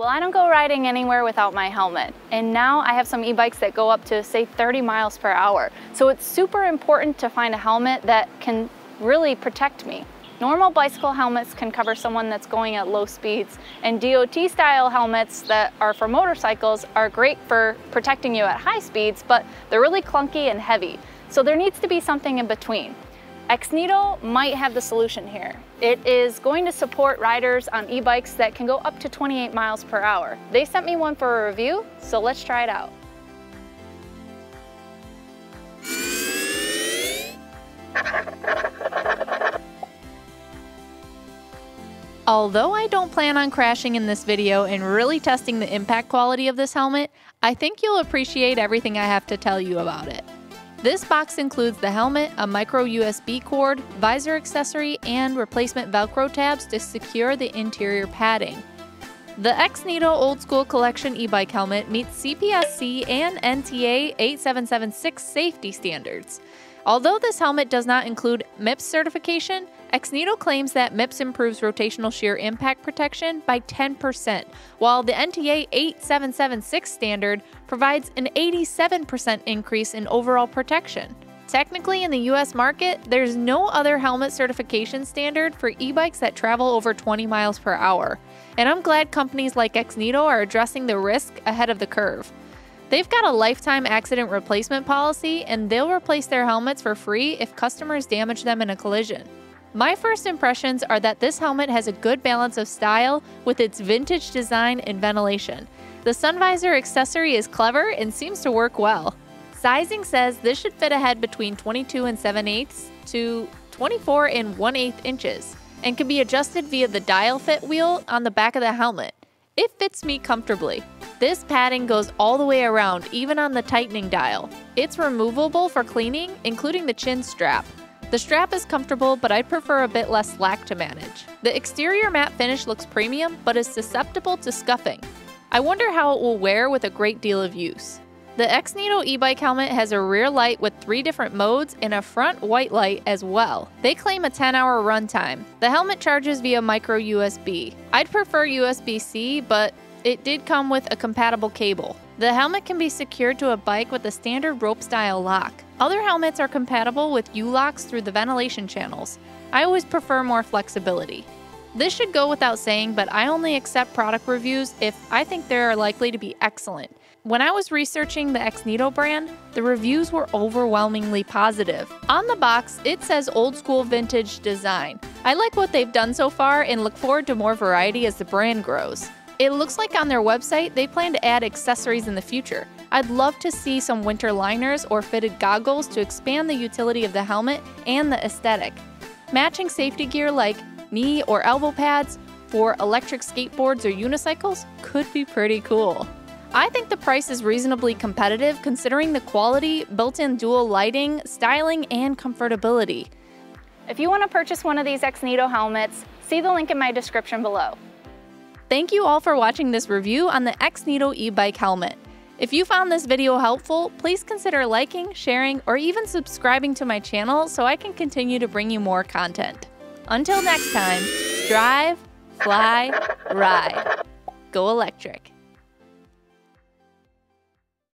Well, I don't go riding anywhere without my helmet. And now I have some e-bikes that go up to say 30 miles per hour. So it's super important to find a helmet that can really protect me. Normal bicycle helmets can cover someone that's going at low speeds and DOT style helmets that are for motorcycles are great for protecting you at high speeds, but they're really clunky and heavy. So there needs to be something in between. Xnito might have the solution here. It is going to support riders on e-bikes that can go up to 28 miles per hour. They sent me one for a review, so let's try it out. Although I don't plan on crashing in this video and really testing the impact quality of this helmet, I think you'll appreciate everything I have to tell you about it. This box includes the helmet, a micro USB cord, visor accessory, and replacement Velcro tabs to secure the interior padding. The Xnito Old School Collection e-bike helmet meets CPSC and NTA 8776 safety standards. Although this helmet does not include MIPS certification, Xnito claims that MIPS improves rotational shear impact protection by 10%, while the NTA 8776 standard provides an 87% increase in overall protection. Technically, in the US market, there's no other helmet certification standard for e bikes that travel over 20 miles per hour, and I'm glad companies like Xnito are addressing the risk ahead of the curve. They've got a lifetime accident replacement policy, and they'll replace their helmets for free if customers damage them in a collision. My first impressions are that this helmet has a good balance of style with its vintage design and ventilation. The sun visor accessory is clever and seems to work well. Sizing says this should fit a head between 22 and 7 eighths to 24 and 1 8 inches and can be adjusted via the dial fit wheel on the back of the helmet. It fits me comfortably. This padding goes all the way around, even on the tightening dial. It's removable for cleaning, including the chin strap. The strap is comfortable, but I'd prefer a bit less slack to manage. The exterior matte finish looks premium, but is susceptible to scuffing. I wonder how it will wear with a great deal of use. The Xnito e-bike helmet has a rear light with three different modes and a front white light as well. They claim a 10-hour runtime. The helmet charges via micro USB. I'd prefer USB-C, but it did come with a compatible cable. The helmet can be secured to a bike with a standard rope style lock. Other helmets are compatible with U-locks through the ventilation channels. I always prefer more flexibility. This should go without saying, but I only accept product reviews if I think they are likely to be excellent. When I was researching the Xnito brand, the reviews were overwhelmingly positive. On the box, it says old school vintage design. I like what they've done so far and look forward to more variety as the brand grows. It looks like on their website they plan to add accessories in the future. I'd love to see some winter liners or fitted goggles to expand the utility of the helmet and the aesthetic. Matching safety gear like knee or elbow pads for electric skateboards or unicycles could be pretty cool. I think the price is reasonably competitive considering the quality, built-in dual lighting, styling, and comfortability. If you want to purchase one of these Xnito helmets, see the link in my description below. Thank you all for watching this review on the Xnito e-bike helmet. If you found this video helpful, please consider liking, sharing, or even subscribing to my channel so I can continue to bring you more content. Until next time, drive, fly, ride. Go electric.